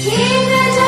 停在